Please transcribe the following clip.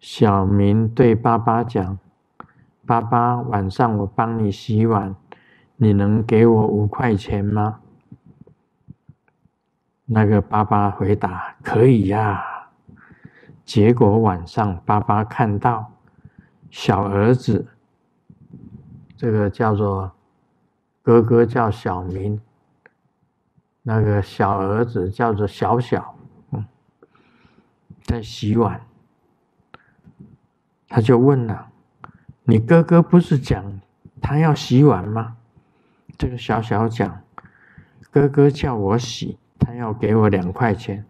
小明对爸爸讲：“爸爸，晚上我帮你洗碗，你能给我五块钱吗？”那个爸爸回答：“可以呀。”结果晚上，爸爸看到小儿子，这个叫做哥哥叫小明，那个小儿子叫做小小，嗯，在洗碗，他就问了：“你哥哥不是讲他要洗碗吗？”这个小小讲：“哥哥叫我洗。”他要给我两块钱，